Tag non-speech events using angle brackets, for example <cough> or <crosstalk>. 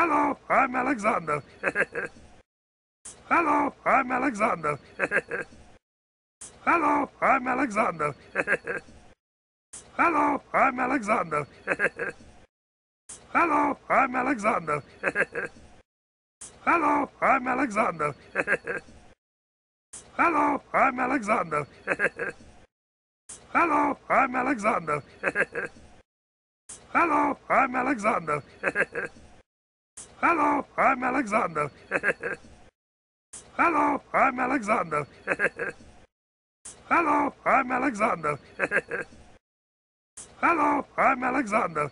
Hello, I'm Alexander. <laughs> Hello, I'm Alexander. <laughs> Hello, I'm Alexander. <laughs> Hello, I'm Alexander. Hello, I'm Alexander. Hello, I'm Alexander. Hello, I'm Alexander. Hello, I'm Alexander. Hello, I'm Alexander. Hello, I'm Aleksandr. <laughs> Hello, I'm Aleksandr. <laughs> Hello, I'm Aleksandr. <laughs> Hello, I'm Aleksandr.